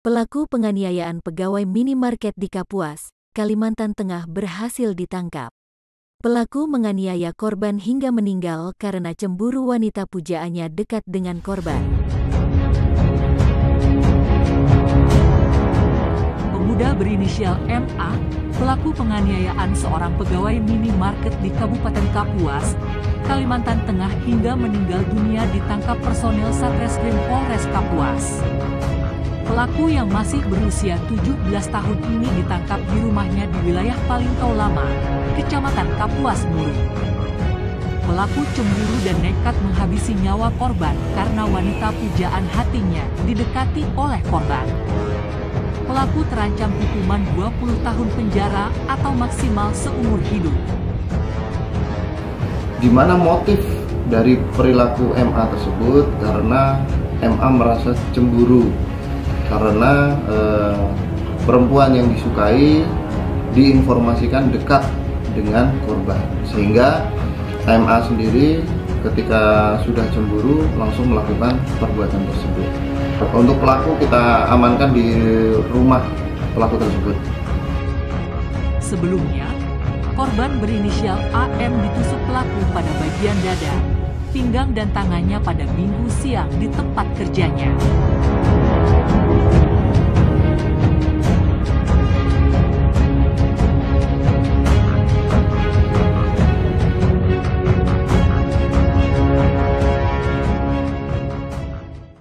Pelaku penganiayaan pegawai minimarket di Kapuas, Kalimantan Tengah berhasil ditangkap. Pelaku menganiaya korban hingga meninggal karena cemburu wanita pujaannya dekat dengan korban. Pemuda berinisial MA, pelaku penganiayaan seorang pegawai minimarket di Kabupaten Kapuas, Kalimantan Tengah hingga meninggal dunia ditangkap personil Satreskrim Polres Kapuas. Pelaku yang masih berusia 17 tahun ini ditangkap di rumahnya di wilayah Palingkau Lama, Kecamatan Kapuas Muru. Pelaku cemburu dan nekat menghabisi nyawa korban karena wanita pujaan hatinya didekati oleh korban. Pelaku terancam hukuman 20 tahun penjara atau maksimal seumur hidup. Di mana motif dari perilaku MA tersebut karena MA merasa cemburu karena eh, perempuan yang disukai diinformasikan dekat dengan korban sehingga MA sendiri ketika sudah cemburu langsung melakukan perbuatan tersebut. Untuk pelaku kita amankan di rumah pelaku tersebut. Sebelumnya, korban berinisial AM ditusuk pelaku pada bagian dada, pinggang dan tangannya pada minggu siang di tempat kerjanya.